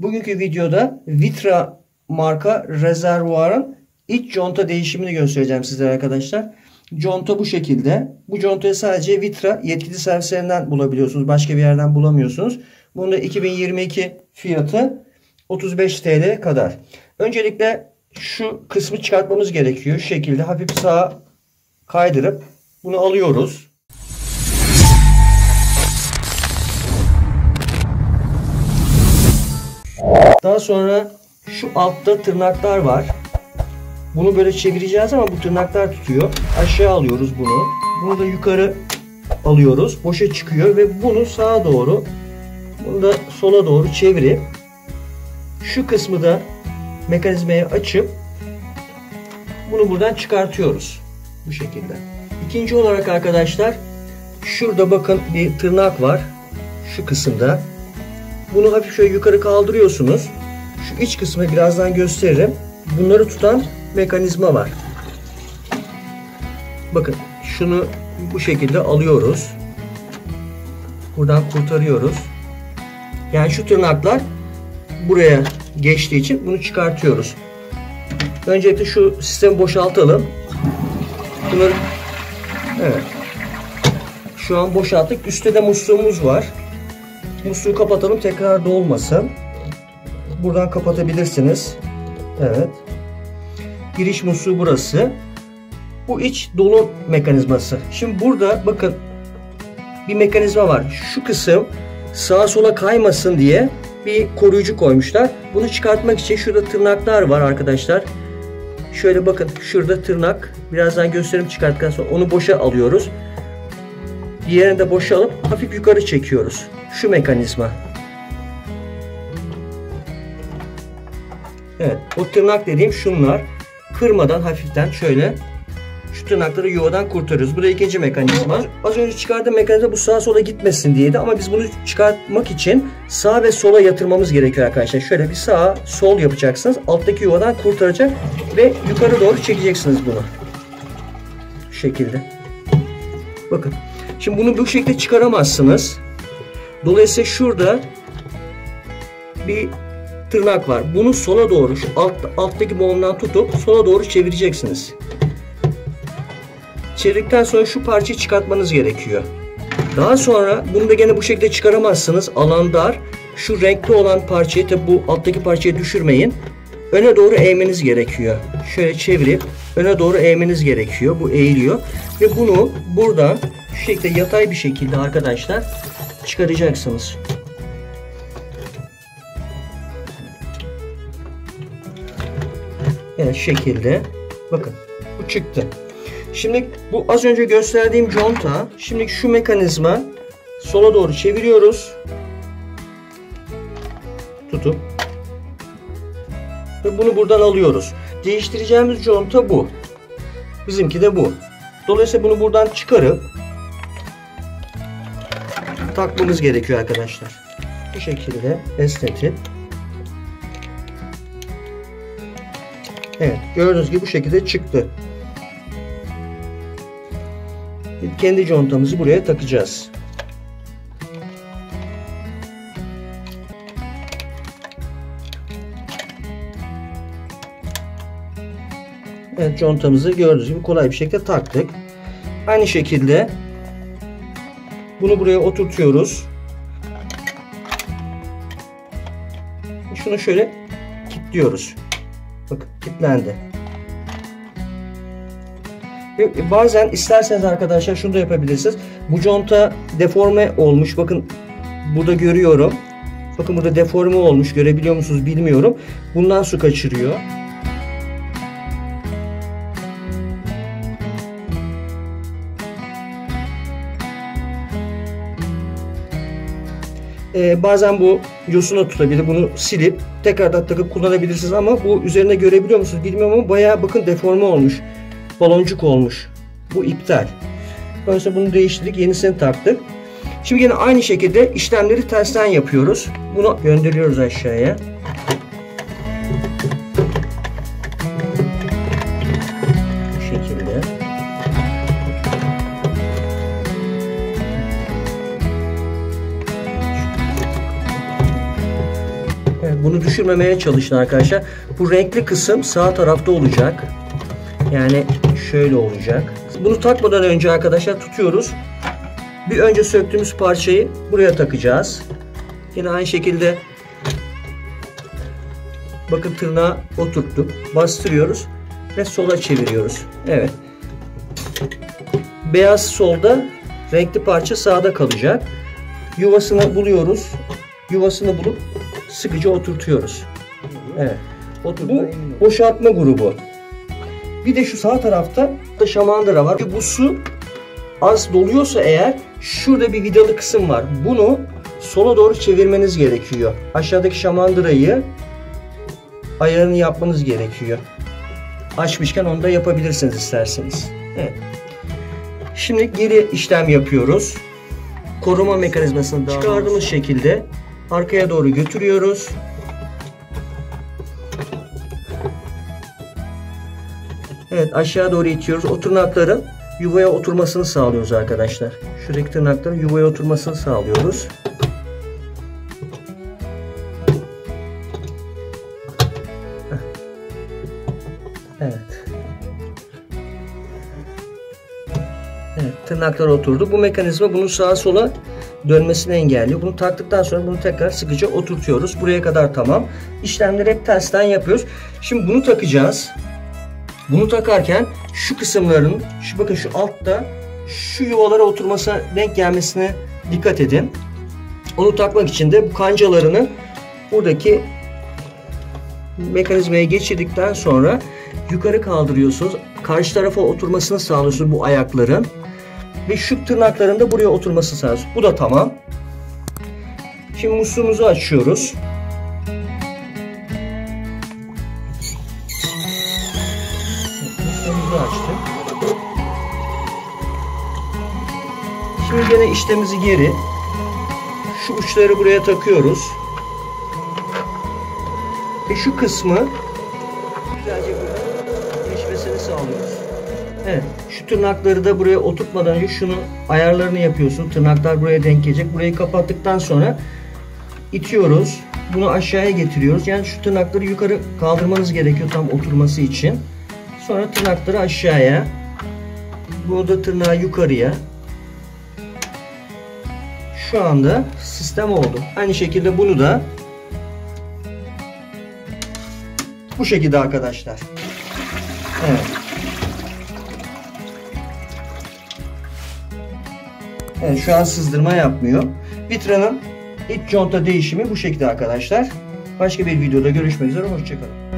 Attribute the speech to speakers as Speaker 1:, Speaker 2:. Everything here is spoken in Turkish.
Speaker 1: Bugünkü videoda Vitra marka rezervuarın iç conta değişimini göstereceğim sizlere arkadaşlar. Conta bu şekilde. Bu contayı sadece Vitra yetkili servislerinden bulabiliyorsunuz. Başka bir yerden bulamıyorsunuz. Bunda 2022 fiyatı 35 TL kadar. Öncelikle şu kısmı çıkartmamız gerekiyor. Şu şekilde hafif sağa kaydırıp bunu alıyoruz. Daha sonra şu altta tırnaklar var. Bunu böyle çevireceğiz ama bu tırnaklar tutuyor. Aşağı alıyoruz bunu. Bunu da yukarı alıyoruz. Boşa çıkıyor ve bunu sağa doğru bunu da sola doğru çevirip şu kısmı da mekanizmayı açıp bunu buradan çıkartıyoruz. Bu şekilde. İkinci olarak arkadaşlar şurada bakın bir tırnak var. Şu kısımda. Bunu hafif şöyle yukarı kaldırıyorsunuz. Şu iç kısmı birazdan gösteririm. Bunları tutan mekanizma var. Bakın şunu bu şekilde alıyoruz. Buradan kurtarıyoruz. Yani şu tırnaklar buraya geçtiği için bunu çıkartıyoruz. Öncelikle şu sistemi boşaltalım. Bunları evet. Şu an boşalttık. Üstte de musluğumuz var. Musluğu kapatalım tekrar dolmasın. Buradan kapatabilirsiniz. Evet. Giriş musluğu burası. Bu iç dolu mekanizması. Şimdi burada bakın bir mekanizma var. Şu kısım sağa sola kaymasın diye bir koruyucu koymuşlar. Bunu çıkartmak için şurada tırnaklar var arkadaşlar. Şöyle bakın şurada tırnak. Birazdan gösterim çıkarttıktan sonra onu boşa alıyoruz. Diğerini de boşa alıp hafif yukarı çekiyoruz. Şu mekanizma. Evet o tırnak dediğim şunlar. Kırmadan hafiften şöyle şu tırnakları yuvadan kurtarıyoruz. Bu da ikinci mekanizma. Az önce çıkardığım mekanizma bu sağa sola gitmesin diyeydi ama biz bunu çıkartmak için sağ ve sola yatırmamız gerekiyor arkadaşlar. Şöyle bir sağ sol yapacaksınız. Alttaki yuvadan kurtaracak ve yukarı doğru çekeceksiniz bunu. Şu şekilde. Bakın. Şimdi bunu bu şekilde çıkaramazsınız. Dolayısıyla şurada bir tırnak var. Bunu sola doğru şu alt, alttaki boğumdan tutup sola doğru çevireceksiniz. Çevirdikten sonra şu parçayı çıkartmanız gerekiyor. Daha sonra bunu da gene bu şekilde çıkaramazsınız. Alan dar. Şu renkli olan parçayı tabi bu alttaki parçayı düşürmeyin. Öne doğru eğmeniz gerekiyor. Şöyle çevirip öne doğru eğmeniz gerekiyor. Bu eğiliyor. Ve bunu buradan şu şekilde yatay bir şekilde arkadaşlar çıkaracaksınız. Evet şekilde. Bakın bu çıktı. Şimdi bu az önce gösterdiğim conta. Şimdi şu mekanizma sola doğru çeviriyoruz. Tutup ve bunu buradan alıyoruz. Değiştireceğimiz conta bu. Bizimki de bu. Dolayısıyla bunu buradan çıkarıp takmamız gerekiyor arkadaşlar. Bu şekilde esnetip Evet gördüğünüz gibi bu şekilde çıktı. Kendi contamızı buraya takacağız. Evet contamızı gördüğünüz gibi kolay bir şekilde taktık. Aynı şekilde bunu buraya oturtuyoruz. Şunu şöyle kilitliyoruz. Bakın kilitlendi. Ve bazen isterseniz arkadaşlar şunu da yapabilirsiniz. Bu conta deforme olmuş. Bakın burada görüyorum. Bakın burada deforme olmuş. Görebiliyor musunuz bilmiyorum. Bundan su kaçırıyor. Ee, bazen bu yosuna tutabilir. Bunu silip tekrardan takıp kullanabilirsiniz ama bu üzerine görebiliyor musunuz bilmiyorum ama bayağı bakın deforme olmuş. Baloncuk olmuş. Bu iptal. Dolayısıyla bunu değiştirdik. Yenisini taktık. Şimdi yine aynı şekilde işlemleri tersten yapıyoruz. Bunu gönderiyoruz aşağıya. Düşürmemeye çalışın arkadaşlar. Bu renkli kısım sağ tarafta olacak. Yani şöyle olacak. Bunu takmadan önce arkadaşlar tutuyoruz. Bir önce söktüğümüz parçayı buraya takacağız. Yine aynı şekilde bakın tırnağı oturttuk. Bastırıyoruz ve sola çeviriyoruz. Evet. Beyaz solda, renkli parça sağda kalacak. Yuvasını buluyoruz. Yuvasını bulup sıkıca oturtuyoruz. Evet. Bu boşaltma grubu. Bir de şu sağ tarafta da şamandıra var. Bu su az doluyorsa eğer şurada bir vidalı kısım var. Bunu sola doğru çevirmeniz gerekiyor. Aşağıdaki şamandırayı ayarını yapmanız gerekiyor. Açmışken onu da yapabilirsiniz isterseniz. Evet. Şimdi geri işlem yapıyoruz. Koruma mekanizmasını çıkardığımız şekilde arkaya doğru götürüyoruz. Evet aşağı doğru itiyoruz. O tırnakların yuvaya oturmasını sağlıyoruz arkadaşlar. Şuradaki tırnakların yuvaya oturmasını sağlıyoruz. Evet. Evet, tırnaklar oturdu. Bu mekanizma bunun sağa sola dönmesini engelliyor. Bunu taktıktan sonra bunu tekrar sıkıca oturtuyoruz. Buraya kadar tamam. İşlemleri hep tersten yapıyoruz. Şimdi bunu takacağız. Bunu takarken şu kısımların, şu bakın şu altta şu yuvalara oturmasına denk gelmesine dikkat edin. Onu takmak için de bu kancalarını buradaki mekanizmaya geçirdikten sonra yukarı kaldırıyorsunuz. Karşı tarafa oturmasını sağlıyorsunuz bu ayakların. Ve şu tırnakların da buraya oturmasını sağlıyorsunuz. Bu da tamam. Şimdi musluğumuzu açıyoruz. Musluğumuzu açtık. Şimdi gene işlemimizi geri. Şu uçları buraya takıyoruz. Ve şu kısmı Evet. Şu tırnakları da buraya oturtmadan önce şunu ayarlarını yapıyorsun. Tırnaklar buraya denk gelecek. Burayı kapattıktan sonra itiyoruz. Bunu aşağıya getiriyoruz. Yani şu tırnakları yukarı kaldırmanız gerekiyor tam oturması için. Sonra tırnakları aşağıya. Burada tırnağı yukarıya. Şu anda sistem oldu. Aynı şekilde bunu da bu şekilde arkadaşlar. Evet. Evet şu an sızdırma yapmıyor. Vitra'nın iç conta değişimi bu şekilde arkadaşlar. Başka bir videoda görüşmek üzere. Hoşçakalın.